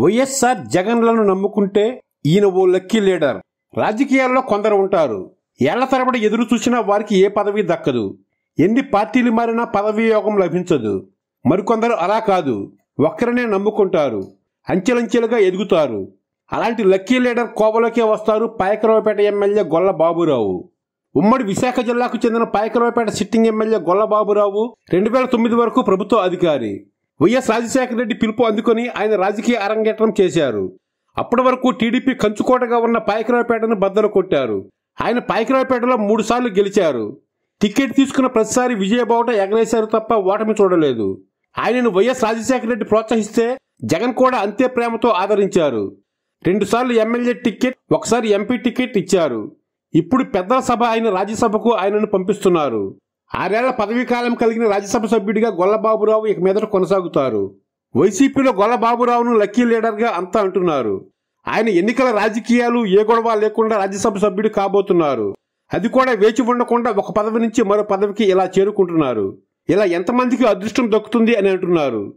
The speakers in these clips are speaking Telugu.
వైఎస్ఆర్ జగన్లను నమ్ముకుంటే ఈయన ఓ లక్కీ లీడర్. రాజకీయాల్లో కొందరు ఉంటారు. ఏళ్ళ తరబడి ఎదురు చూసినా వారికి ఏ పదవి దక్కదు. ఎన్ని పార్టీలు మారినా పదవి యోగం లభించదు. మరికొందరు అలా కాదు. ఒక్కరినే నమ్ముకుంటారు. అంచెలంచెలుగా ఎదుగుతారు. అలాంటి లక్కీ లీడర్ కోవలోకే వస్తారు పాయకరావుపేట ఎమ్మెల్యే గొల్ల బాబురావు. ఉమ్మడి విశాఖ జిల్లాకు చెందిన పాయకరావుపేట సిట్టింగ్ ఎమ్మెల్యే గొల్ల బాబురావు రెండు వేల తొమ్మిది వరకు ప్రభుత్వ అధికారి. వైఎస్ రాజశేఖర రెడ్డి పిలుపు అందుకుని ఆయన రాజకీయ అరంగేట్రం చేశారు. అప్పటి వరకు టీడీపీ కంచుకోటగా ఉన్న పాయకరావుపేటను బద్దలు కొట్టారు. ఆయన పాయకరావుపేటలో మూడు సార్లు గెలిచారు. టికెట్ తీసుకున్న ప్రతిసారి విజయబావుట ఎగరేశారు తప్ప ఓటమి చూడలేదు. ఆయనను వైఎస్ రాజశేఖర రెడ్డి ప్రోత్సహిస్తే జగన్ కూడా అంతే ప్రేమతో ఆదరించారు. రెండుసార్లు ఎమ్మెల్యే టికెట్ ఒకసారి ఎంపీ టికెట్ ఇచ్చారు. ఇప్పుడు పెద్దల సభ అయిన రాజ్యసభకు ఆయనను పంపిస్తున్నారు. ఆరేళ్ళ పదవీ కాలం కలిగిన రాజ్యసభ సభ్యుడిగా గొల్లబాబురావు ఇక మీదట కొనసాగుతారు. వైసీపీలో గొల్లబాబురావును లక్కీ లీడర్గా అంతా అంటున్నారు. ఆయన ఎన్నికల రాజకీయాలు ఏ గొడవ లేకుండా రాజ్యసభ సభ్యుడు కాబోతున్నారు. అది కూడా వేచి ఉండకుండా ఒక పదవి నుంచి మరో పదవికి ఇలా చేరుకుంటున్నారు. ఇలా ఎంతమందికి అదృష్టం దక్కుతుంది అని అంటున్నారు.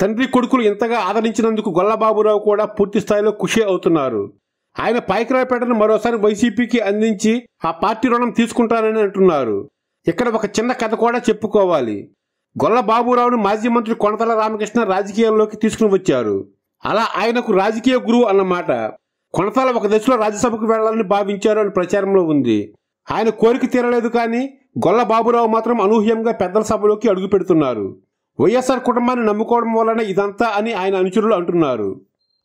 తండ్రి కొడుకులు ఇంతగా ఆదరించినందుకు గొల్లబాబురావు కూడా పూర్తి స్థాయిలో ఖుషి అవుతున్నారు. ఆయన పాయకరావుపేటను మరోసారి వైసీపీకి అందించి ఆ పార్టీ రుణం తీసుకుంటానని అంటున్నారు. ఇక్కడ ఒక చిన్న కథ కూడా చెప్పుకోవాలి. గొల్ల బాబురావును మాజీ మంత్రి కొనతల రామకృష్ణ రాజకీయాల్లోకి తీసుకుని వచ్చారు. అలా ఆయనకు రాజకీయ గురువు అన్నమాట. కొనతల ఒక దశలో రాజ్యసభకు వెళ్ళాలని భావించారు అని ప్రచారంలో ఉంది. ఆయన కోరిక తీరలేదు కానీ గొల్ల బాబురావు మాత్రం అనూహ్యంగా పెద్దల సభలోకి అడుగు పెడుతున్నారు వైఎస్ఆర్ కుటుంబాన్ని నమ్ముకోవడం వలన ఇదంతా అని ఆయన అనుచరులు అంటున్నారు.